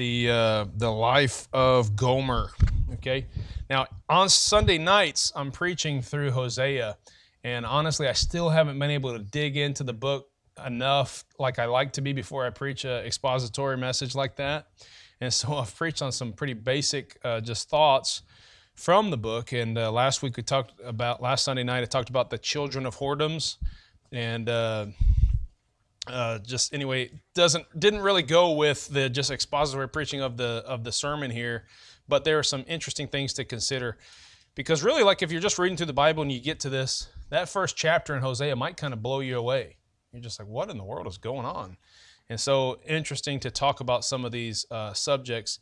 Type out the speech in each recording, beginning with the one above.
the uh, the life of Gomer. Okay, now on Sunday nights I'm preaching through Hosea, and honestly, I still haven't been able to dig into the book enough like I like to be before I preach an expository message like that. And so I've preached on some pretty basic uh, just thoughts from the book. And uh, last week we talked about, last Sunday night, I talked about the children of whoredoms. And uh, just anyway, doesn't didn't really go with the just expository preaching of the of the sermon here, but there are some interesting things to consider. Because really, like if you're just reading through the Bible and you get to this, that first chapter in Hosea might kind of blow you away. You're just like, what in the world is going on? And so interesting to talk about some of these uh, subjects.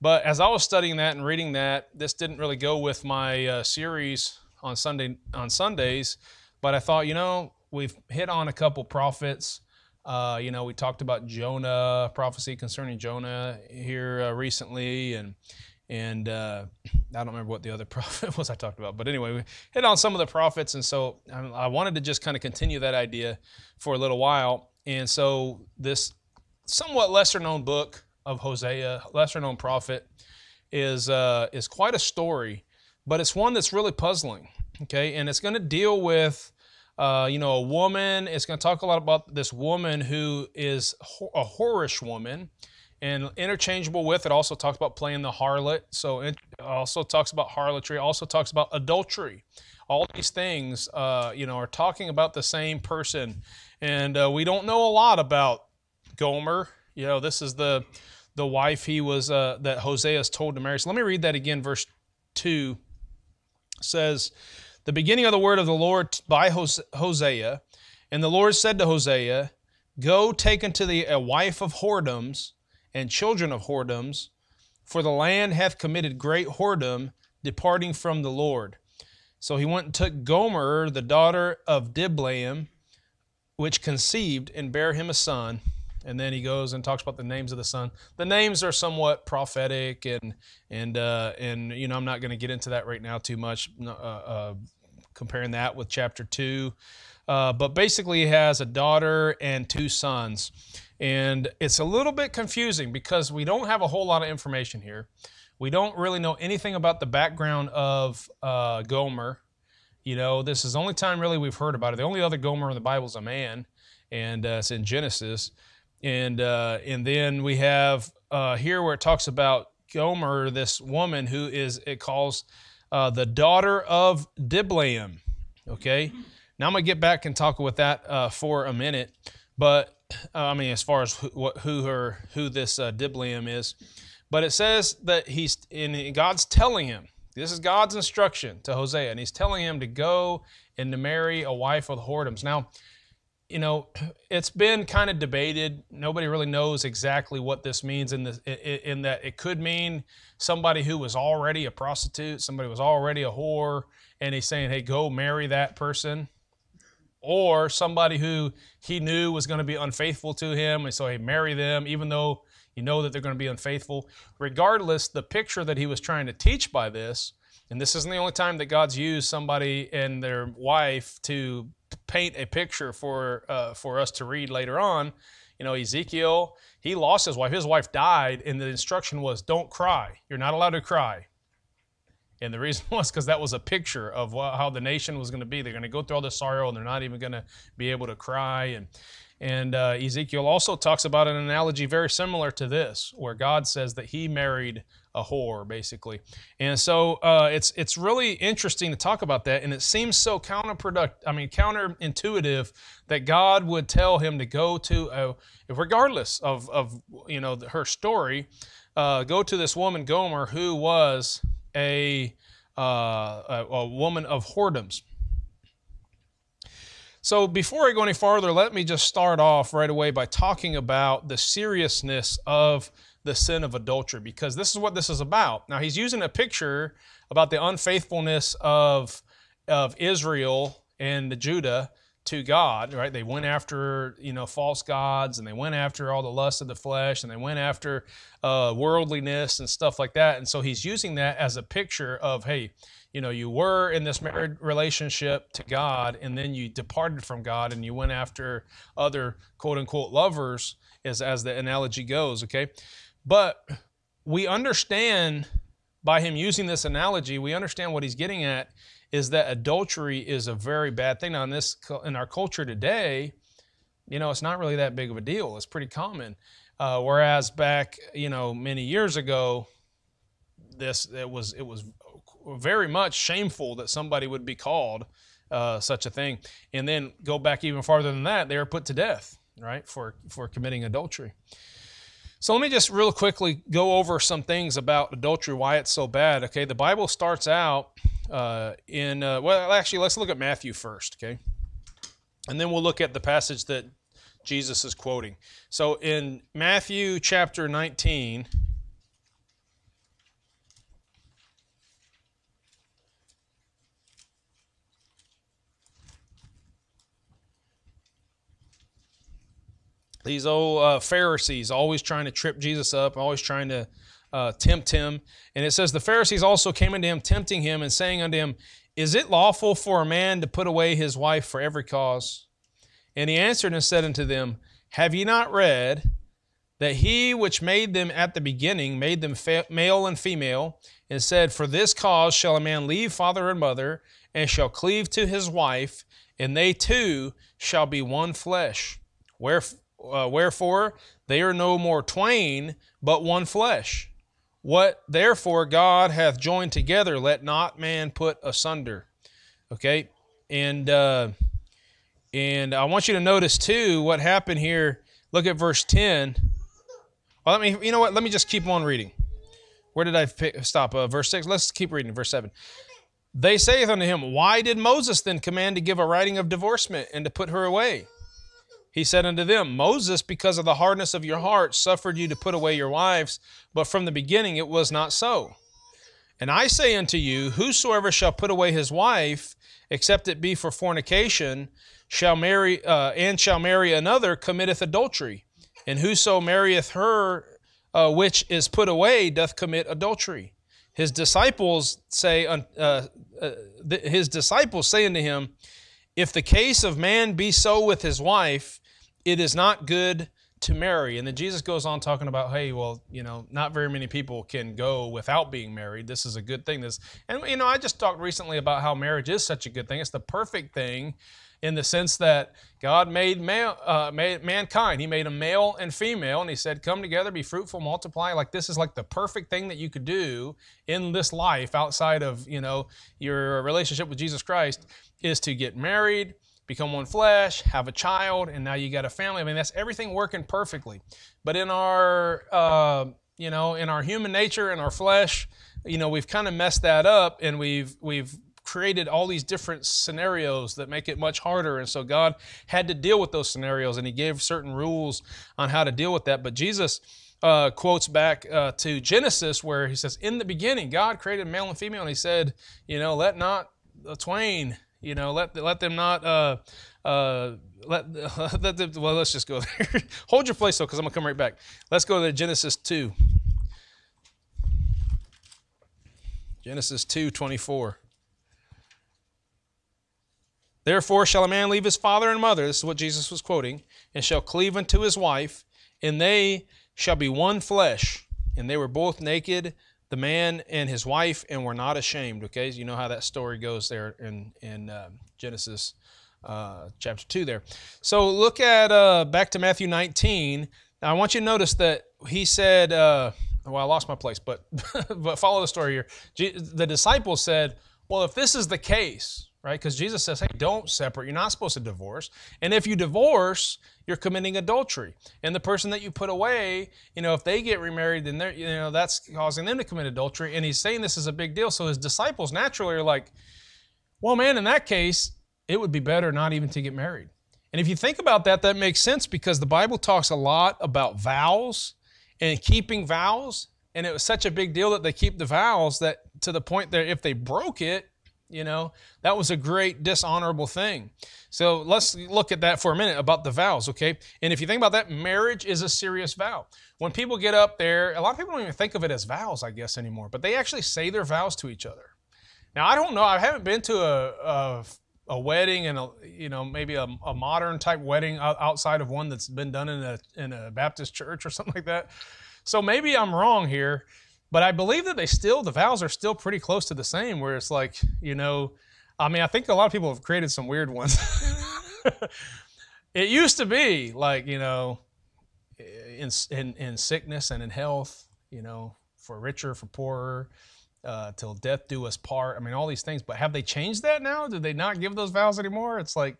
But as I was studying that and reading that, this didn't really go with my uh, series on Sunday on Sundays. But I thought, you know, we've hit on a couple prophets. Uh, you know, we talked about Jonah, prophecy concerning Jonah here uh, recently, and and uh, I don't remember what the other prophet was I talked about, but anyway, we hit on some of the prophets, and so I wanted to just kind of continue that idea for a little while. And so this somewhat lesser known book of Hosea, lesser known prophet, is uh, is quite a story, but it's one that's really puzzling. Okay, and it's going to deal with. Uh, you know, a woman. It's going to talk a lot about this woman who is a whorish woman, and interchangeable with it also talks about playing the harlot. So it also talks about harlotry. Also talks about adultery. All these things, uh, you know, are talking about the same person, and uh, we don't know a lot about Gomer. You know, this is the the wife he was uh, that Hosea is told to marry. So let me read that again. Verse two says, "The beginning of the word of the Lord by Hosea, and the Lord said to Hosea, Go take unto thee a wife of whoredoms and children of whoredoms, for the land hath committed great whoredom, departing from the Lord." So he went and took Gomer, the daughter of Diblaim, which conceived and bare him a son and then he goes and talks about the names of the son. The names are somewhat prophetic, and and uh, and you know I'm not going to get into that right now too much, uh, uh, comparing that with chapter two. Uh, but basically, he has a daughter and two sons, and it's a little bit confusing because we don't have a whole lot of information here. We don't really know anything about the background of uh, Gomer. You know, this is the only time really we've heard about it. The only other Gomer in the Bible is a man, and uh, it's in Genesis. And, uh, and then we have uh, here where it talks about Gomer, this woman who is, it calls uh, the daughter of Diblaim. Okay. Now I'm to get back and talk with that uh, for a minute. But uh, I mean, as far as who, who her, who this uh, Diblaim is, but it says that he's, in God's telling him, this is God's instruction to Hosea, and he's telling him to go and to marry a wife with whoredoms. Now, you know, it's been kind of debated. Nobody really knows exactly what this means in, in that it could mean somebody who was already a prostitute, somebody was already a whore, and he's saying, hey, go marry that person. Or somebody who he knew was going to be unfaithful to him, and so he marry them, even though you know that they're going to be unfaithful. Regardless, the picture that he was trying to teach by this, and this isn't the only time that God's used somebody and their wife to paint a picture for uh, for us to read later on. You know, Ezekiel, he lost his wife. His wife died, and the instruction was, "Don't cry. You're not allowed to cry." And the reason was because that was a picture of how the nation was going to be. They're going to go through all this sorrow, and they're not even going to be able to cry. And and uh, Ezekiel also talks about an analogy very similar to this, where God says that He married a whore, basically. And so uh, it's it's really interesting to talk about that, and it seems so counterproductive. I mean, counterintuitive that God would tell him to go to, a, regardless of of you know her story, uh, go to this woman Gomer who was a, uh, a, a woman of whoredoms. So, before I go any farther, let me just start off right away by talking about the seriousness of the sin of adultery, because this is what this is about. Now, he's using a picture about the unfaithfulness of, of Israel and the Judah to God, right? They went after, you know, false gods and they went after all the lust of the flesh and they went after uh, worldliness and stuff like that. And so he's using that as a picture of, hey, you know, you were in this married relationship to God and then you departed from God and you went after other quote unquote lovers, as, as the analogy goes, okay? But we understand by him using this analogy, we understand what he's getting at is that adultery is a very bad thing. Now, in this in our culture today, you know, it's not really that big of a deal. It's pretty common. Uh, whereas back, you know, many years ago, this it was it was very much shameful that somebody would be called uh, such a thing. And then go back even farther than that, they were put to death, right, for for committing adultery. So let me just real quickly go over some things about adultery, why it's so bad. Okay, the Bible starts out uh, in, uh, well, actually, let's look at Matthew first, okay? And then we'll look at the passage that Jesus is quoting. So in Matthew chapter 19, these old uh, Pharisees always trying to trip Jesus up, always trying to uh, tempt him. And it says, The Pharisees also came unto him, tempting him, and saying unto him, Is it lawful for a man to put away his wife for every cause? And he answered and said unto them, Have ye not read that he which made them at the beginning made them male and female, and said, For this cause shall a man leave father and mother, and shall cleave to his wife, and they two shall be one flesh. Wherefore, uh, wherefore they are no more twain, but one flesh. What therefore God hath joined together, let not man put asunder. Okay, and uh, and I want you to notice too what happened here. Look at verse ten. Well, let me. You know what? Let me just keep on reading. Where did I pick, stop? Uh, verse six. Let's keep reading. Verse seven. They saith unto him, Why did Moses then command to give a writing of divorcement and to put her away? He said unto them, Moses, because of the hardness of your heart, suffered you to put away your wives, but from the beginning it was not so. And I say unto you, whosoever shall put away his wife, except it be for fornication, shall marry uh, and shall marry another, committeth adultery. And whoso marrieth her uh, which is put away doth commit adultery. His disciples say, uh, uh his disciples say unto him, If the case of man be so with his wife, it is not good to marry. And then Jesus goes on talking about, hey, well, you know, not very many people can go without being married. This is a good thing. This, and you know, I just talked recently about how marriage is such a good thing. It's the perfect thing in the sense that God made, male, uh, made mankind. He made a male and female, and He said, "Come together, be fruitful, multiply." Like this is like the perfect thing that you could do in this life outside of you know your relationship with Jesus Christ is to get married become one flesh, have a child, and now you got a family. I mean, that's everything working perfectly. But in our, uh, you know, in our human nature and our flesh, you know, we've kind of messed that up, and we've we've created all these different scenarios that make it much harder. And so God had to deal with those scenarios, and He gave certain rules on how to deal with that. But Jesus. Uh, quotes back uh, to Genesis where he says, In the beginning, God created male and female, and he said, You know, let not the twain you know, let let them not uh, uh, let let them, well. Let's just go there. Hold your place though, because I'm gonna come right back. Let's go to Genesis two. Genesis two twenty four. Therefore shall a man leave his father and mother, this is what Jesus was quoting, and shall cleave unto his wife, and they shall be one flesh. And they were both naked, the man and his wife and were not ashamed. Okay, you know how that story goes there in in uh, Genesis uh, chapter two there. So look at uh, back to Matthew 19. Now I want you to notice that he said, uh, "Well, I lost my place," but but follow the story here. the disciples said, "Well, if this is the case." Right? Because Jesus says, hey, don't separate. You're not supposed to divorce. And if you divorce, you're committing adultery. And the person that you put away, you know, if they get remarried, then they're, you know, that's causing them to commit adultery. And he's saying this is a big deal. So his disciples naturally are like, well, man, in that case, it would be better not even to get married. And if you think about that, that makes sense because the Bible talks a lot about vows and keeping vows. And it was such a big deal that they keep the vows that to the point that if they broke it, you know, that was a great dishonorable thing. So let's look at that for a minute about the vows, okay? And if you think about that, marriage is a serious vow. When people get up there, a lot of people don't even think of it as vows, I guess, anymore, but they actually say their vows to each other. Now, I don't know, I haven't been to a, a, a wedding and, a, you know, maybe a, a modern type wedding outside of one that's been done in a, in a Baptist church or something like that. So maybe I'm wrong here, but I believe that they still, the vows are still pretty close to the same, where it's like, you know, I mean, I think a lot of people have created some weird ones. it used to be like, you know, in, in, in sickness and in health, you know, for richer, for poorer, uh, till death do us part. I mean, all these things. But have they changed that now? Do they not give those vows anymore? It's like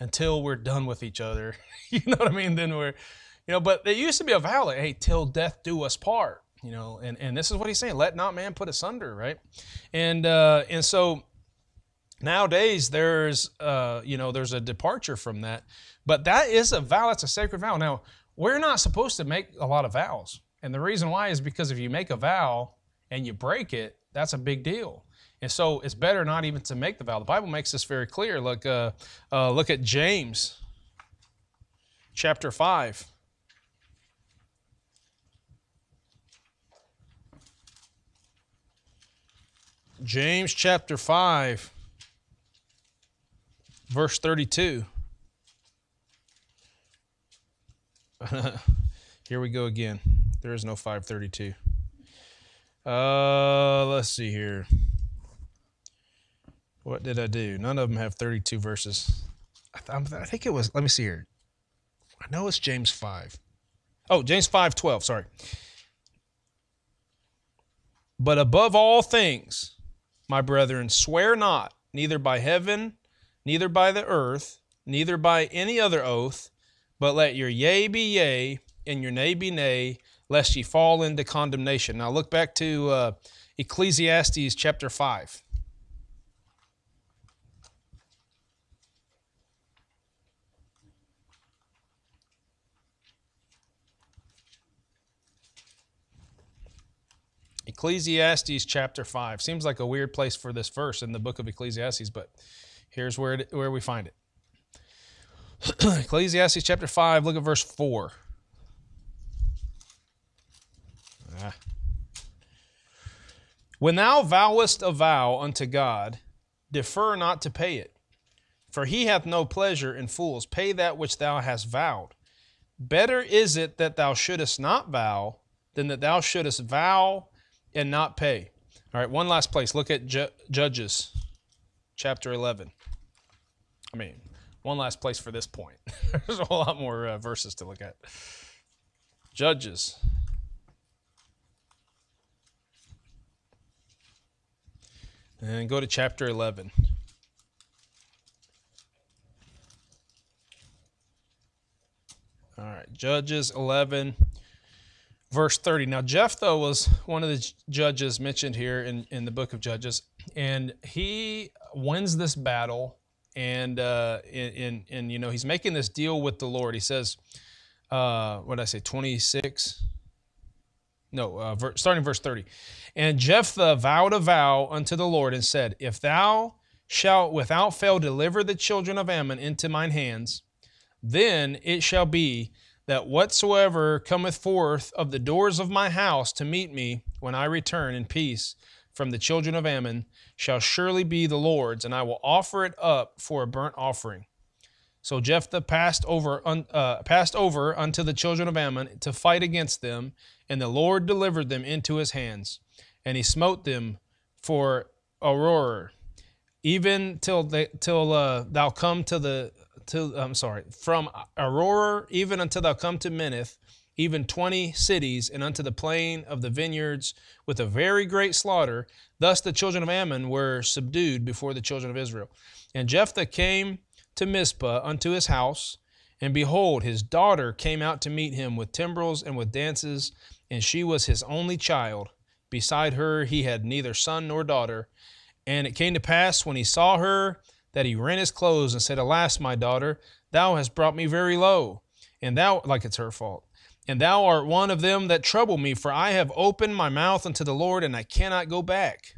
until we're done with each other. you know what I mean? Then we're, you know. But it used to be a vow like, hey, till death do us part. You know, and and this is what he's saying: let not man put asunder, right? And uh, and so nowadays there's uh, you know there's a departure from that, but that is a vow. That's a sacred vow. Now we're not supposed to make a lot of vows, and the reason why is because if you make a vow and you break it, that's a big deal. And so it's better not even to make the vow. The Bible makes this very clear. Look, uh, uh, look at James chapter 5. James chapter 5, verse 32. Here we go again. There is no 532. Uh, let's see here. What did I do? None of them have 32 verses. I, th- I think it was, let me see here. I know it's James 5. Oh, James 5 12, sorry. But above all things, my brethren, swear not, neither by heaven, neither by the earth, neither by any other oath, but let your yea be yea, and your nay be nay, lest ye fall into condemnation. Now look back to uh, Ecclesiastes chapter 5. Ecclesiastes chapter 5. Seems like a weird place for this verse in the book of Ecclesiastes, but here's where, it, where we find it. Ecclesiastes chapter 5, look at verse 4. Ah. When thou vowest a vow unto God, defer not to pay it. For he hath no pleasure in fools. Pay that which thou hast vowed. Better is it that thou shouldest not vow than that thou shouldest vow and not pay. All right, one last place. Look at Ju- Judges chapter 11. I mean, one last place for this point. There's a whole lot more uh, verses to look at. Judges. And go to chapter 11. All right, Judges 11 verse 30. Now, Jephthah was one of the judges mentioned here in, in the book of Judges, and he wins this battle. And uh, in, in you know he's making this deal with the Lord. He says, uh, what did I say, 26? No, uh, ver- starting verse 30. And Jephthah vowed a vow unto the Lord and said, If thou shalt without fail deliver the children of Ammon into mine hands, then it shall be that whatsoever cometh forth of the doors of my house to meet me when I return in peace from the children of Ammon shall surely be the Lord's, and I will offer it up for a burnt offering. So Jephthah passed over, uh, passed over unto the children of Ammon to fight against them, and the Lord delivered them into his hands, and he smote them for Aroer, even till they, till uh, thou come to the to I'm sorry, from Aroer even until thou come to Minnith, even twenty cities, and unto the plain of the vineyards with a very great slaughter. Thus the children of Ammon were subdued before the children of Israel. And Jephthah came to Mizpah unto his house, and behold, his daughter came out to meet him with timbrels and with dances, and she was his only child. Beside her he had neither son nor daughter. And it came to pass when he saw her that he rent his clothes and said, Alas, my daughter, thou hast brought me very low, and thou, like it's her fault, and thou art one of them that trouble me, for I have opened my mouth unto the Lord, and I cannot go back.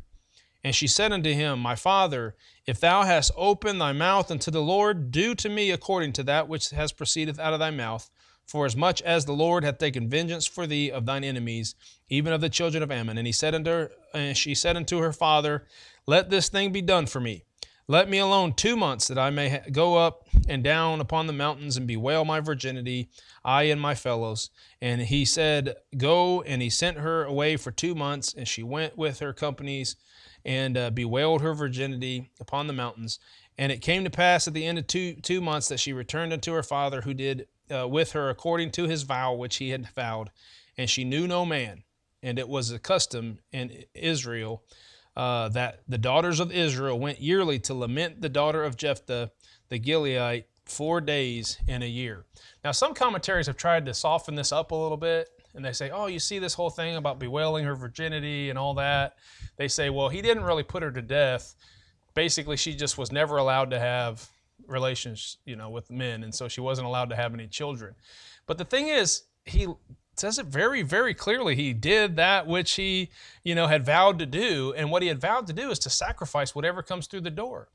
And she said unto him, My father, if thou hast opened thy mouth unto the Lord, do to me according to that which has proceeded out of thy mouth. For as much as the Lord hath taken vengeance for thee of thine enemies, even of the children of Ammon. And he said unto her, and she said unto her father, Let this thing be done for me Let me alone two months, that I may ha- go up and down upon the mountains and bewail my virginity, I and my fellows. And he said, Go. And he sent her away for two months, and she went with her companies and uh, bewailed her virginity upon the mountains. And it came to pass at the end of two, two months that she returned unto her father, who did uh, with her according to his vow which he had vowed. And she knew no man. And it was a custom in Israel uh, that the daughters of Israel went yearly to lament the daughter of Jephthah the Gileadite four days in a year. Now, some commentaries have tried to soften this up a little bit, and they say, oh, you see this whole thing about bewailing her virginity and all that. They say, well, he didn't really put her to death. Basically, she just was never allowed to have relations, you know, with men, and so she wasn't allowed to have any children. But the thing is, he says it very, very clearly. He did that which he, you know, had vowed to do. And what he had vowed to do is to sacrifice whatever comes through the door.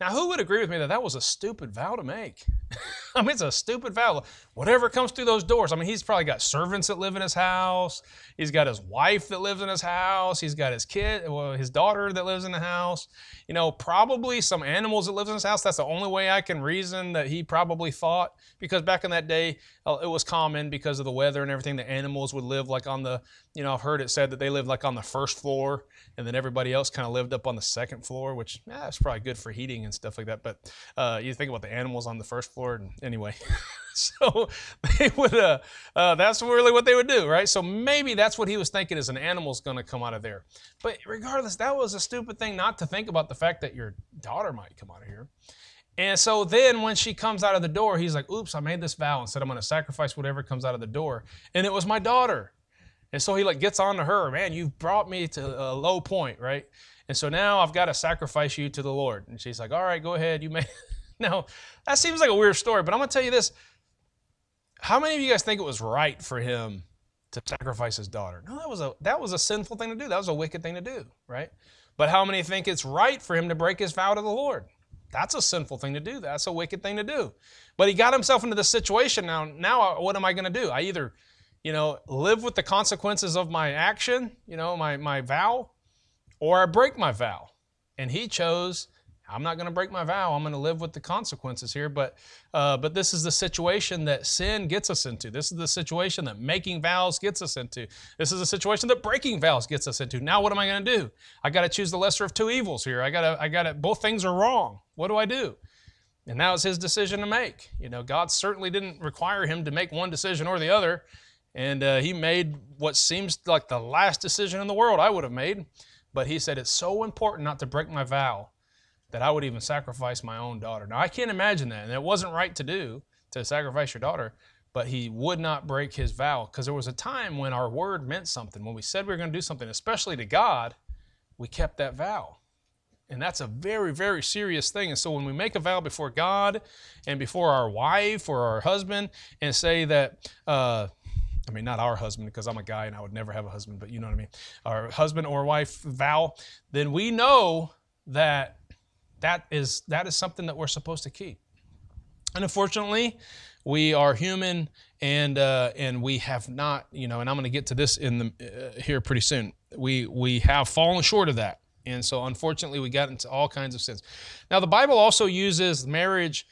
Now, who would agree with me that that was a stupid vow to make? I mean, it's a stupid vow. Whatever comes through those doors. I mean, he's probably got servants that live in his house. He's got his wife that lives in his house. He's got his kid, well, his daughter that lives in the house. You know, probably some animals that live in his house. That's the only way I can reason that he probably thought. Because back in that day, uh, it was common because of the weather and everything. The animals would live like on the, you know, I've heard it said that they lived like on the first floor, and then everybody else kind of lived up on the second floor, which yeah, it's probably good for heating and stuff like that. But uh, you think about the animals on the first floor, and anyway. so they would, uh, uh, that's really what they would do, right? So maybe that's what he was thinking is an animal's going to come out of there. But regardless, that was a stupid thing not to think about the fact that your daughter might come out of here. And so then when she comes out of the door, he's like, oops, I made this vow and said I'm going to sacrifice whatever comes out of the door. And it was my daughter. And so he like gets on to her, man, you've brought me to a low point, right? And so now I've got to sacrifice you to the Lord. And she's like, all right, go ahead. You may. now, that seems like a weird story, but I'm going to tell you this. How many of you guys think it was right for him to sacrifice his daughter? No, that was a that was a sinful thing to do. That was a wicked thing to do, right? But how many think it's right for him to break his vow to the Lord? That's a sinful thing to do. That's a wicked thing to do. But he got himself into this situation. Now, now uh, what am I going to do? I either, you know, live with the consequences of my action, you know, my, my vow, or I break my vow. And he chose I'm not going to break my vow. I'm going to live with the consequences here. But, uh, but this is the situation that sin gets us into. This is the situation that making vows gets us into. This is the situation that breaking vows gets us into. Now, what am I going to do? I got to choose the lesser of two evils here. I got to, I got to, both things are wrong. What do I do? And now it's his decision to make. You know, God certainly didn't require him to make one decision or the other. And uh, he made what seems like the last decision in the world I would have made. But he said, it's so important not to break my vow that I would even sacrifice my own daughter. Now, I can't imagine that, and it wasn't right to do to sacrifice your daughter, but he would not break his vow because there was a time when our word meant something. When we said we were going to do something, especially to God, we kept that vow. And that's a very, very serious thing. And so when we make a vow before God and before our wife or our husband and say that, uh, I mean, not our husband because I'm a guy and I would never have a husband, but you know what I mean, our husband or wife vow, then we know that that is that is something that we're supposed to keep. And unfortunately, we are human, and uh, and we have not, you know. And I'm going to get to this in the uh, here pretty soon. We we have fallen short of that, and so unfortunately, we got into all kinds of sins. Now, the Bible also uses marriage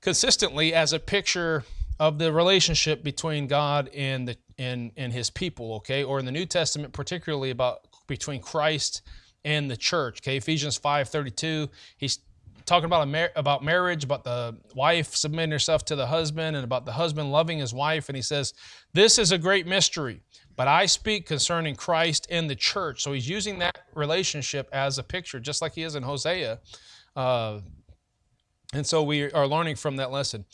consistently as a picture of the relationship between God and the and and His people. Okay, or in the New Testament, particularly about between Christ and the church. Okay, Ephesians 5:32. He's talking about mar- about marriage, about the wife submitting herself to the husband, and about the husband loving his wife. And he says, "This is a great mystery, but I speak concerning Christ and the church." So he's using that relationship as a picture, just like he is in Hosea. Uh, and so we are learning from that lesson.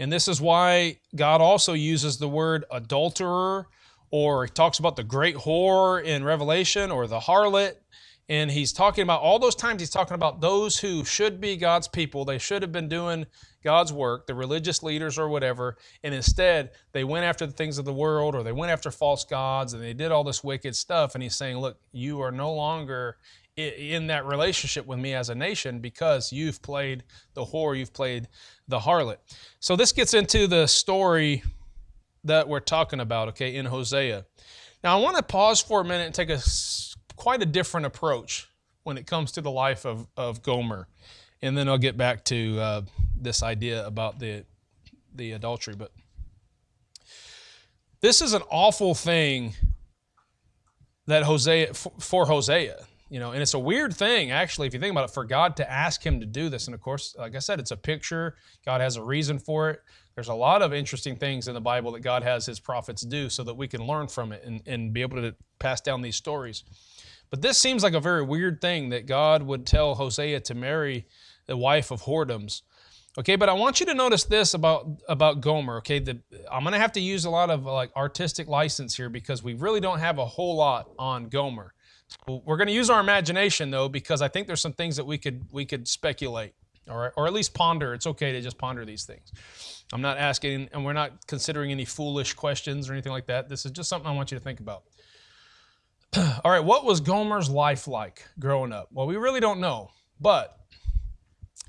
And this is why God also uses the word adulterer, or he talks about the great whore in Revelation, or the harlot and he's talking about all those times he's talking about those who should be God's people. They should have been doing God's work, the religious leaders or whatever. And instead, they went after the things of the world or they went after false gods and they did all this wicked stuff. And he's saying, Look, you are no longer in that relationship with me as a nation because you've played the whore, you've played the harlot. So this gets into the story that we're talking about, okay, in Hosea. Now I want to pause for a minute and take a quite a different approach when it comes to the life of, of Gomer. And then I'll get back to uh, this idea about the, the adultery. But this is an awful thing that Hosea, for Hosea, you know, and it's a weird thing, actually, if you think about it, for God to ask him to do this. And of course, like I said, it's a picture. God has a reason for it. There's a lot of interesting things in the Bible that God has his prophets do so that we can learn from it and, and be able to pass down these stories. But this seems like a very weird thing that God would tell Hosea to marry the wife of whoredoms. Okay, but I want you to notice this about about Gomer. Okay, that I'm going to have to use a lot of like artistic license here because we really don't have a whole lot on Gomer. We're going to use our imagination though because I think there's some things that we could we could speculate, all right, or at least ponder. It's okay to just ponder these things. I'm not asking, and we're not considering any foolish questions or anything like that. This is just something I want you to think about. all right, what was Gomer's life like growing up? Well, we really don't know, but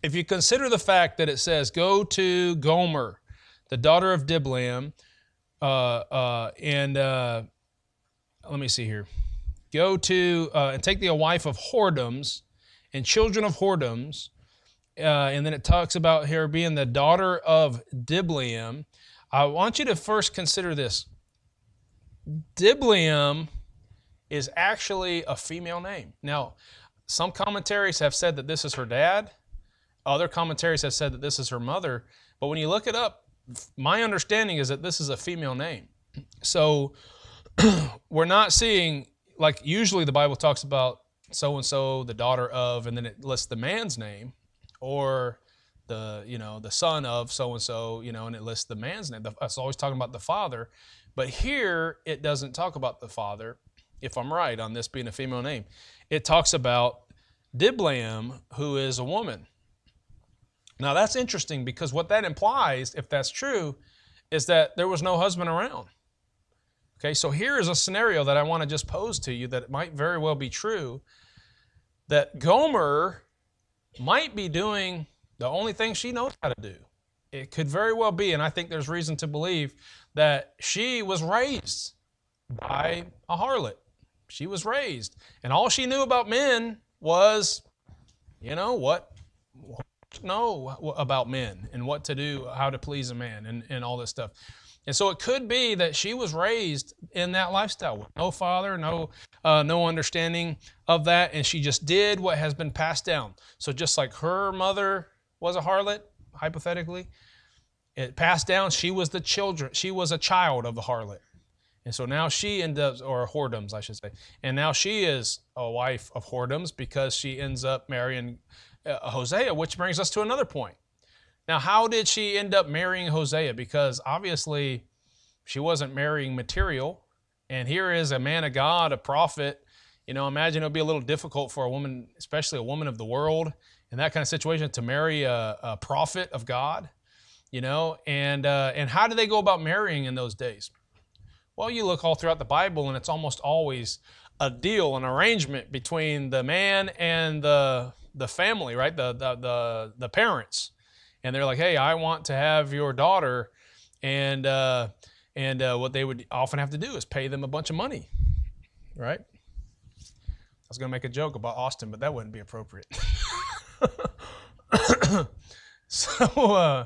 if you consider the fact that it says, "Go to Gomer, the daughter of Diblaim," uh, uh, and uh, let me see here go to uh, and take the wife of whoredoms and children of whoredoms. Uh, and then it talks about her being the daughter of Diblaim. I want you to first consider this. Diblaim is actually a female name. Now, some commentaries have said that this is her dad. Other commentaries have said that this is her mother. But when you look it up, my understanding is that this is a female name. So we're not seeing like usually the Bible talks about so and so, the daughter of, and then it lists the man's name, or the you know the son of so and so, you know, and it lists the man's name. It's always talking about the father, but here it doesn't talk about the father. If I'm right on this being a female name, it talks about Diblaim, who is a woman. Now that's interesting because what that implies, if that's true, is that there was no husband around. Okay, so here is a scenario that I want to just pose to you that it might very well be true that Gomer might be doing the only thing she knows how to do. It could very well be, and I think there's reason to believe that she was raised by a harlot. She was raised, and all she knew about men was, you know, what know about men and what to do, how to please a man, and, and all this stuff. And so it could be that she was raised in that lifestyle with no father, no, uh, no understanding of that, and she just did what has been passed down. So just like her mother was a harlot, hypothetically, it passed down. She was the children. She was a child of the harlot, and so now she ends up, or whoredoms, I should say, and now she is a wife of whoredoms because she ends up marrying uh, Hosea, which brings us to another point. Now, how did she end up marrying Hosea? Because obviously she wasn't marrying material. And here is a man of God, a prophet. You know, imagine it would be a little difficult for a woman, especially a woman of the world, in that kind of situation, to marry a, a prophet of God. You know, and uh, and how do they go about marrying in those days? Well, you look all throughout the Bible, and it's almost always a deal, an arrangement between the man and the the family, right? The the the, the parents and they're like, "Hey, I want to have your daughter," and uh, and uh, what they would often have to do is pay them a bunch of money, right? I was to make a joke about Austin, but that wouldn't be appropriate. so, uh,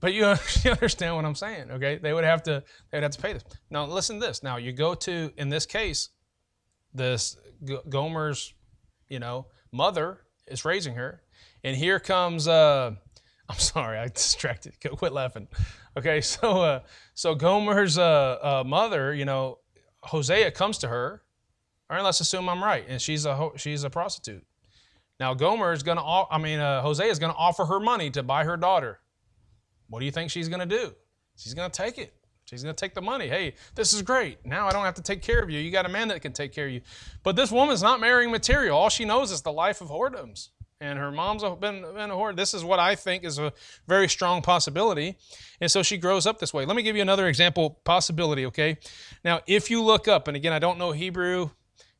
but you, you understand what I'm saying, okay? They would have to they would have to pay this. Now, listen to this. Now, you go to in this case, this Gomer's, you know, mother is raising her, and here comes. Uh, I'm sorry, I distracted. Quit laughing. Okay, so uh, so Gomer's uh, uh, mother, you know, Hosea comes to her. All right, let's assume I'm right, and she's a she's a prostitute. Now Gomer is to, I mean, uh, Hosea is to offer her money to buy her daughter. What do you think she's to do? She's to take it. She's going to take the money. Hey, this is great. Now I don't have to take care of you. You got a man that can take care of you. But this woman's not marrying material. All she knows is the life of whoredoms and her mom's been, been a whore. This is what I think is a very strong possibility. And so she grows up this way. Let me give you another example possibility, okay? Now, if you look up, and again, I don't know Hebrew,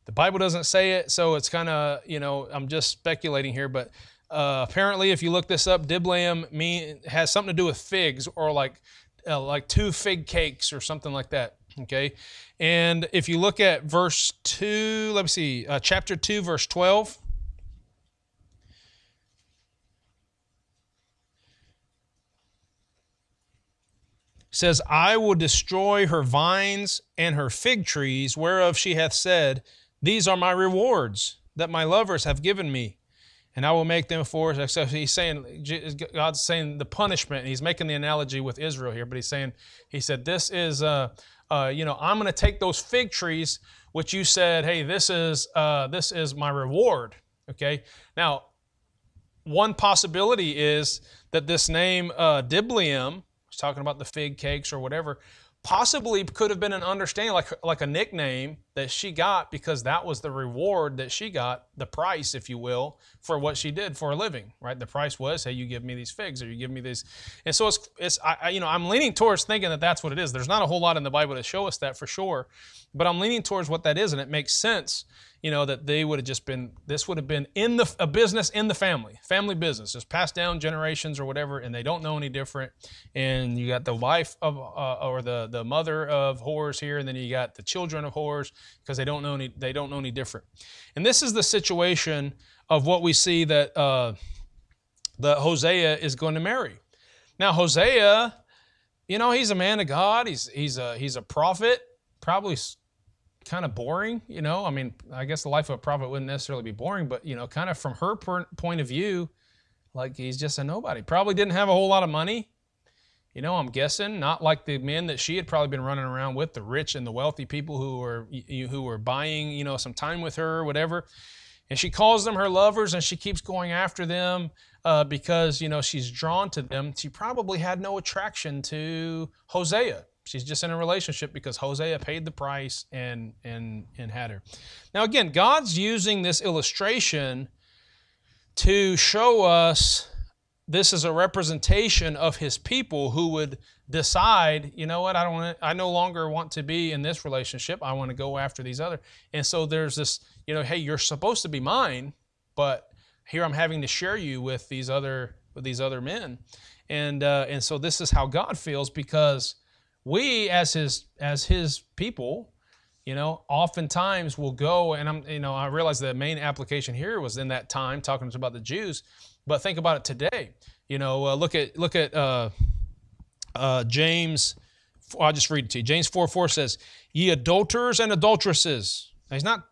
the Bible doesn't say it, so it's kind of, you know, I'm just speculating here, but uh, apparently, if you look this up, Diblaim mean, has something to do with figs or like, uh, like two fig cakes or something like that, okay? And if you look at verse 2, let me see, uh, chapter 2, verse 12, says, I will destroy her vines and her fig trees, whereof she hath said, These are my rewards that my lovers have given me and I will make them for so he's saying God's saying the punishment and he's making the analogy with Israel here but he's saying he said this is uh, uh, you know I'm going to take those fig trees which you said hey this is uh, this is my reward. Okay? Now one possibility is that this name uh, Diblaim talking about the fig cakes or whatever possibly could have been an understanding, like, like a nickname that she got because that was the reward that she got, the price, if you will, for what she did for a living, right? The price was, hey, you give me these figs or you give me these. And so it's, it's I, you know, I'm leaning towards thinking that that's what it is. There's not a whole lot in the Bible to show us that for sure, but I'm leaning towards what that is, and it makes sense you know, that they would have just been, this would have been in the, a business in the family, family business, just passed down generations or whatever, and they don't know any different. And you got the wife of, uh, or the, the mother of whores here, and then you got the children of whores because they don't know any, they don't know any different. And this is the situation of what we see that, uh, that Hosea is going to marry. Now, Hosea, you know, he's a man of God. He's, he's, a, he's a prophet, probably kind of boring, you know. I mean, I guess the life of a prophet wouldn't necessarily be boring, but you know, kind of from her point of view, like he's just a nobody. Probably didn't have a whole lot of money. You know, I'm guessing not like the men that she had probably been running around with, the rich and the wealthy people who were who were buying, you know, some time with her or whatever. And she calls them her lovers, and she keeps going after them uh, because you know she's drawn to them. She probably had no attraction to Hosea She's just in a relationship because Hosea paid the price and and and had her. Now again, God's using this illustration to show us this is a representation of his people who would decide, you know what, I don't want to, I no longer want to be in this relationship. I want to go after these other. And so there's this, you know, hey, you're supposed to be mine, but here I'm having to share you with these other with these other men. And uh, and so this is how God feels because we as his as his people you know oftentimes will go and i'm you know i realize the main application here was in that time talking about the jews but think about it today. You know uh, look at look at uh, uh, james i'll just read it to you. James 4 4 says ye adulterers and adulteresses. Now, he's not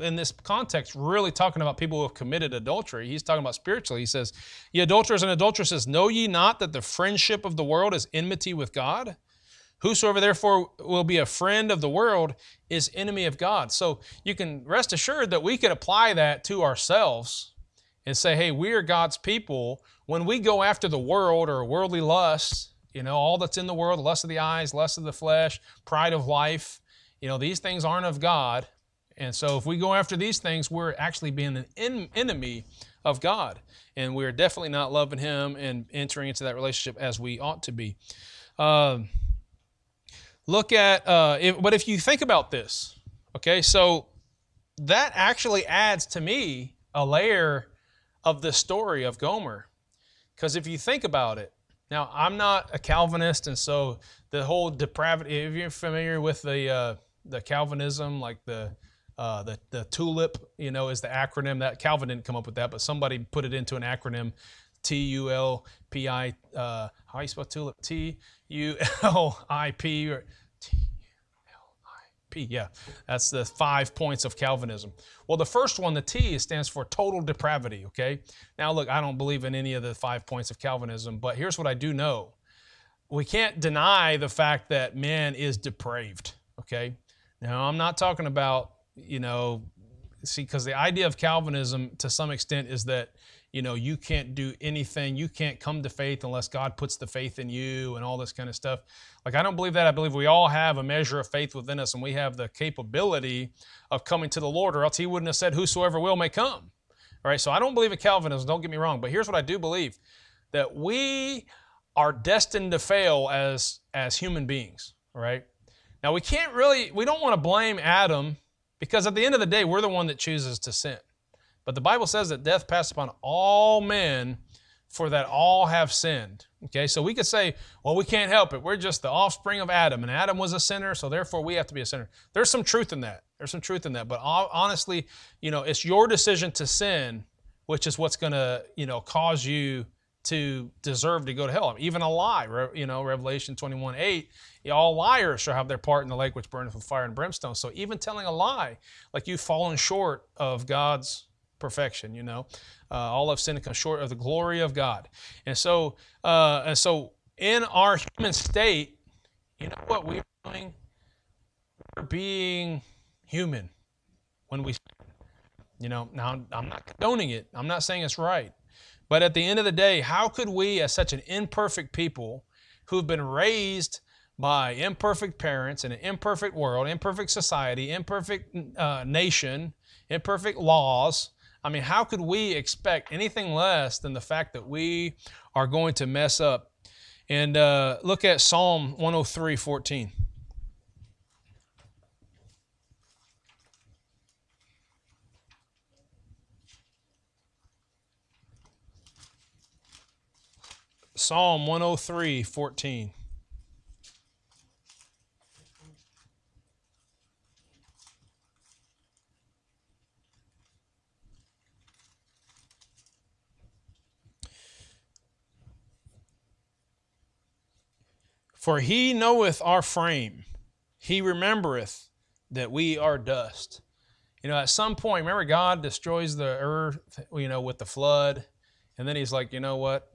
in this context really talking about people who have committed adultery. He's talking about spiritually. He says ye adulterers and adulteresses know ye not that the friendship of the world is enmity with god? Whosoever therefore will be a friend of the world is enemy of God. So you can rest assured that we could apply that to ourselves and say, hey, we are God's people. When we go after the world or worldly lust, you know, all that's in the world, lust of the eyes, lust of the flesh, pride of life, you know, these things aren't of God. And so if we go after these things, we're actually being an en- enemy of God. And we're definitely not loving Him and entering into that relationship as we ought to be. Uh, Look at, uh, if, but if you think about this, okay, so that actually adds to me a layer of the story of Gomer. Because if you think about it, now I'm not a Calvinist, and so the whole depravity, if you're familiar with the, uh, the Calvinism, like the, uh, the, the TULIP, you know, is the acronym that Calvin didn't come up with that, but somebody put it into an acronym T U L P I, uh, how you spell tulip? T U L I P or T P. Yeah, that's the five points of Calvinism. Well, the first one, the T, stands for total depravity, okay? Now, look, I don't believe in any of the five points of Calvinism, but here's what I do know we can't deny the fact that man is depraved, okay? Now, I'm not talking about, you know, see, because the idea of Calvinism to some extent is that you know, you can't do anything. You can't come to faith unless God puts the faith in you and all this kind of stuff. Like, I don't believe that. I believe we all have a measure of faith within us and we have the capability of coming to the Lord, or else He wouldn't have said, Whosoever will may come. All right, so I don't believe in Calvinism, don't get me wrong, but here's what I do believe that we are destined to fail as, as human beings, all right? Now, we can't really, we don't want to blame Adam because at the end of the day, we're the one that chooses to sin. But the Bible says that death passed upon all men, for that all have sinned. Okay, so we could say, well, we can't help it. We're just the offspring of Adam, and Adam was a sinner, so therefore we have to be a sinner. There's some truth in that. There's some truth in that. But honestly, you know, it's your decision to sin, which is what's going to, you know, cause you to deserve to go to hell. Even a lie, you know, Revelation 21 8, all liars shall have their part in the lake which burneth with fire and brimstone. So even telling a lie, like you've fallen short of God's perfection, you know, uh, all of sin and come short of the glory of God. And so, uh, and so in our human state, you know what we're doing? We're being human when we, you know, now I'm not condoning it. I'm not saying it's right. But at the end of the day, how could we, as such an imperfect people who've been raised by imperfect parents in an imperfect world, imperfect society, imperfect uh, nation, imperfect laws, I mean, how could we expect anything less than the fact that we are going to mess up? And uh, look at Psalm 103 14. Psalm 103 14. For he knoweth our frame, he remembereth that we are dust. You know, at some point, remember God destroys the earth, you know, with the flood, and then he's like, you know what?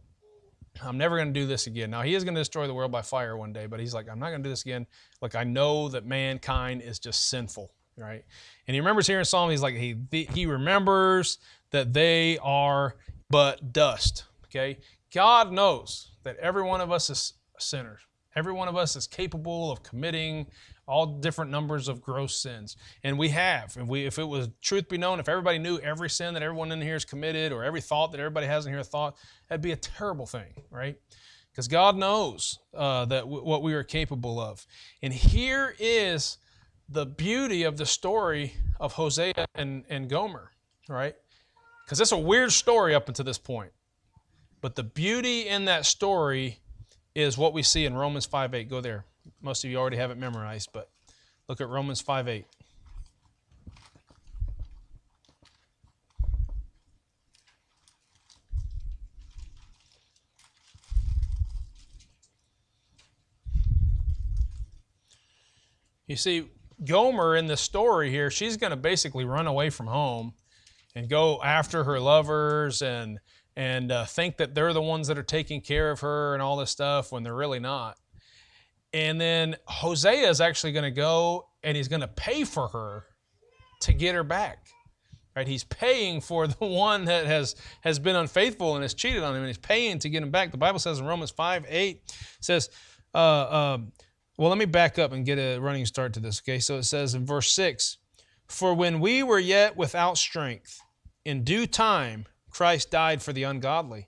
I'm never going to do this again. Now, he is going to destroy the world by fire one day, but he's like, I'm not going to do this again. Like, I know that mankind is just sinful, right? And he remembers here in Psalm, he's like, he, he remembers that they are but dust, okay? God knows that every one of us is sinners. Every one of us is capable of committing all different numbers of gross sins. And we have. And we, if it was truth be known, if everybody knew every sin that everyone in here has committed or every thought that everybody has in here thought, that'd be a terrible thing, right? Because God knows uh, that w- what we are capable of. And here is the beauty of the story of Hosea and, and Gomer, right? Because it's a weird story up until this point. But the beauty in that story is what we see in Romans 5 8. Go there. Most of you already have it memorized, but look at Romans 5 8. You see, Gomer in the story here, she's going to basically run away from home and go after her lovers and and uh, think that they're the ones that are taking care of her and all this stuff when they're really not. And then Hosea is actually going to go and he's going to pay for her to get her back. Right? He's paying for the one that has has been unfaithful and has cheated on him, and he's paying to get him back. The Bible says in Romans 5 8 says, uh, uh, well, let me back up and get a running start to this. Okay, so it says in verse 6 For when we were yet without strength, in due time Christ died for the ungodly.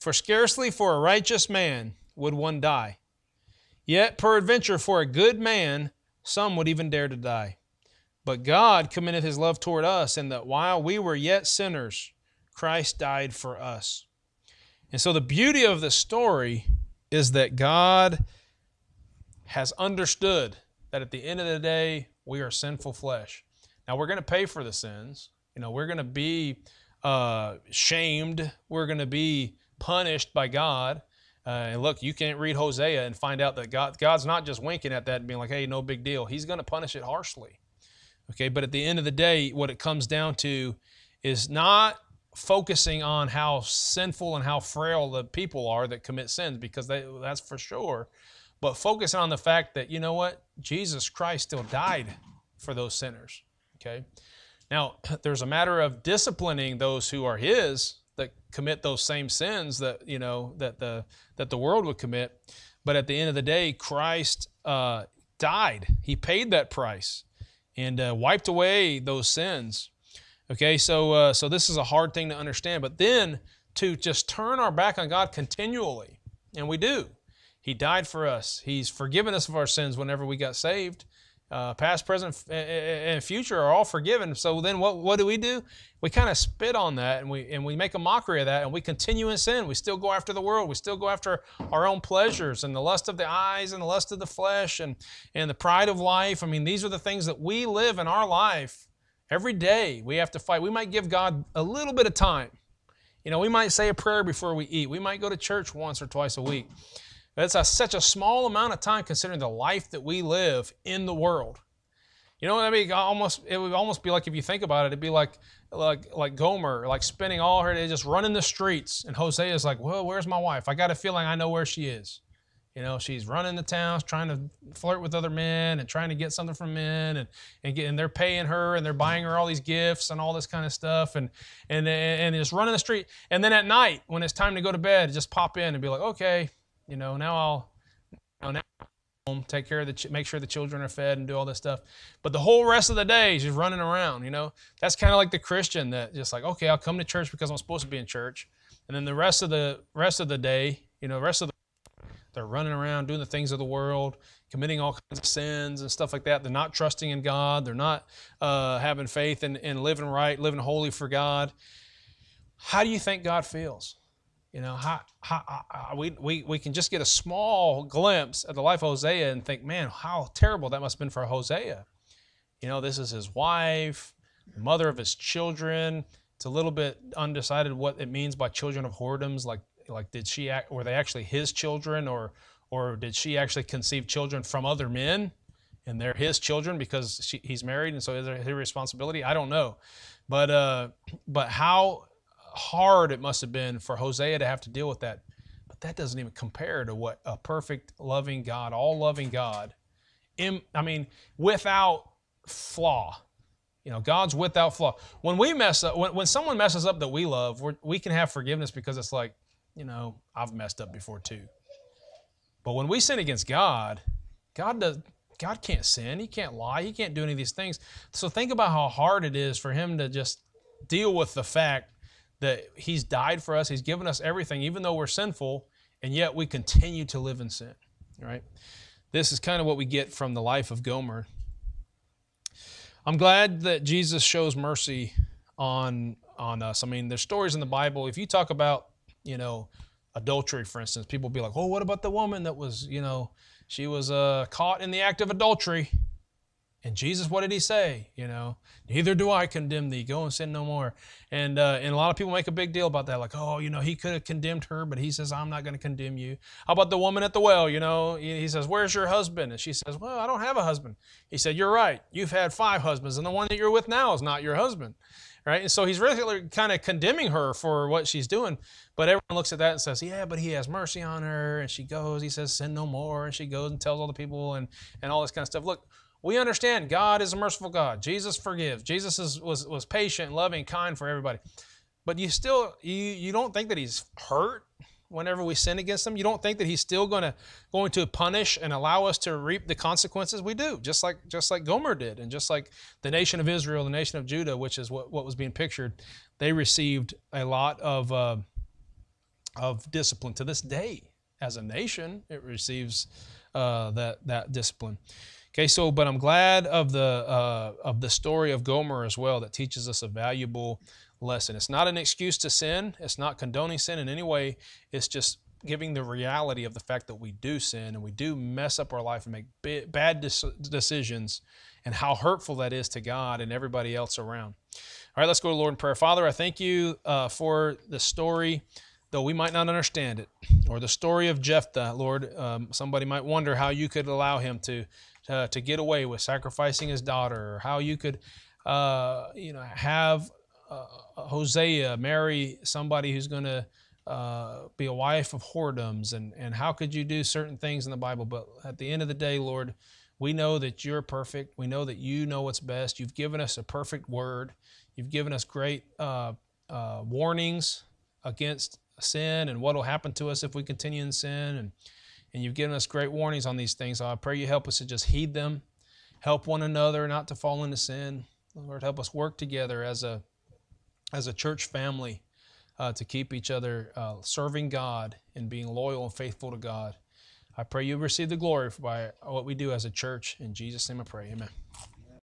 For scarcely for a righteous man would one die. Yet, peradventure, for a good man, some would even dare to die. But God commended his love toward us, in that while we were yet sinners, Christ died for us. And so, the beauty of the story is that God has understood that at the end of the day, we are sinful flesh. Now, we're going to pay for the sins. You know, we're going to be uh, shamed. We're going to be punished by God. Uh, and look, you can't read Hosea and find out that God, God's not just winking at that and being like, hey, no big deal. He's going to punish it harshly. Okay, but at the end of the day, what it comes down to is not focusing on how sinful and how frail the people are that commit sins, because they, that's for sure, but focus on the fact that, you know what? Jesus Christ still died for those sinners. Okay? Now, there's a matter of disciplining those who are his that commit those same sins that, you know, that the that the world would commit. But at the end of the day, Christ uh, died. He paid that price and uh, wiped away those sins. Okay, so uh, so this is a hard thing to understand. But then to just turn our back on God continually, and we do. He died for us. He's forgiven us of our sins whenever we got saved uh, past, present, and future are all forgiven. So then, what what do we do? We kind of spit on that, and we and we make a mockery of that, and we continue in sin. We still go after the world. We still go after our own pleasures and the lust of the eyes and the lust of the flesh and and the pride of life. I mean, these are the things that we live in our life every day. We have to fight. We might give God a little bit of time You know, we might say a prayer before we eat. We might go to church once or twice a week. That's a, such a small amount of time considering the life that we live in the world. You know, I mean, almost it would almost be like if you think about it, it'd be like like like Gomer, like spending all her day just running the streets, and Hosea is like, "Well, where's my wife? I got a feeling I know where she is." You know, she's running the towns, trying to flirt with other men and trying to get something from men, and and, get, and they're paying her and they're buying her all these gifts and all this kind of stuff, and and and just running the street. And then at night, when it's time to go to bed, just pop in and be like, okay, you know, now I'll, you know, now home, take care of the, make sure the children are fed, and do all this stuff. But the whole rest of the day, she's running around. You know, that's kind of like the Christian that just like, okay, I'll come to church because I'm supposed to be in church, and then the rest of the rest of the day, you know, rest of the they're running around doing the things of the world, committing all kinds of sins and stuff like that. They're not trusting in God. They're not uh, having faith and, and living right, living holy for God. How do you think God feels? You know, how, how, how, we, we, we can just get a small glimpse of the life of Hosea and think, man, how terrible that must have been for Hosea. You know, this is his wife, mother of his children. It's a little bit undecided what it means by children of whoredoms. Like, like did she act, were they actually his children, or or did she actually conceive children from other men, and they're his children because she, he's married, and so is it his responsibility? I don't know, but uh, but how hard it must have been for Hosea to have to deal with that. But that doesn't even compare to what a perfect, loving God, all loving God, I mean, without flaw. You know, God's without flaw. When we mess up, when, when someone messes up that we love, we can have forgiveness because it's like, you know, I've messed up before too. But when we sin against God, God does God can't sin. He can't lie. He can't do any of these things. So think about how hard it is for him to just deal with the fact that He's died for us, He's given us everything, even though we're sinful, and yet we continue to live in sin. Right? This is kind of what we get from the life of Gomer. I'm glad that Jesus shows mercy on on us. I mean, there's stories in the Bible. If you talk about, you know, adultery, for instance, people be like, "Oh, what about the woman that was, you know, she was uh, caught in the act of adultery?" And Jesus, what did he say? You know, neither do I condemn thee. Go and sin no more. And uh, and a lot of people make a big deal about that, like, oh, you know, he could have condemned her, but he says, I'm not going to condemn you. How about the woman at the well? You know, he says, where's your husband? And she says, well, I don't have a husband. He said, you're right. You've had five husbands, and the one that you're with now is not your husband. Right? And so he's really kind of condemning her for what she's doing. But everyone looks at that and says, yeah, but he has mercy on her. And she goes, he says, sin no more. And she goes and tells all the people and, and all this kind of stuff. Look, we understand God is a merciful God. Jesus forgives. Jesus is, was, was patient, loving, kind for everybody. But you still, you, you don't think that he's hurt whenever we sin against him? You don't think that he's still going to going to punish and allow us to reap the consequences? We do, just like just like Gomer did, and just like the nation of Israel, the nation of Judah, which is what, what was being pictured, they received a lot of uh, of discipline to this day. As a nation, it receives uh, that that discipline. Okay, so but I'm glad of the uh, of the story of Gomer as well that teaches us a valuable lesson. It's not an excuse to sin. It's not condoning sin in any way. It's just giving the reality of the fact that we do sin and we do mess up our life and make bad decisions and how hurtful that is to God and everybody else around. All right, let's go to Lord in prayer. Father, I thank you uh, for the story, though we might not understand it, or the story of Jephthah. Lord, um, somebody might wonder how you could allow him to uh, to get away with sacrificing his daughter, or how you could, uh, you know, have uh, Hosea marry somebody who's going to uh, be a wife of whoredoms, and and how could you do certain things in the Bible? But at the end of the day, Lord, we know that you're perfect. We know that you know what's best. You've given us a perfect word. You've given us great uh, uh, warnings against sin and what will happen to us if we continue in sin and and you've given us great warnings on these things. I pray you help us to just heed them, help one another not to fall into sin. Lord, help us work together as a as a church family uh, to keep each other uh, serving God and being loyal and faithful to God. I pray you receive the glory by what we do as a church. In Jesus' name I pray. Amen.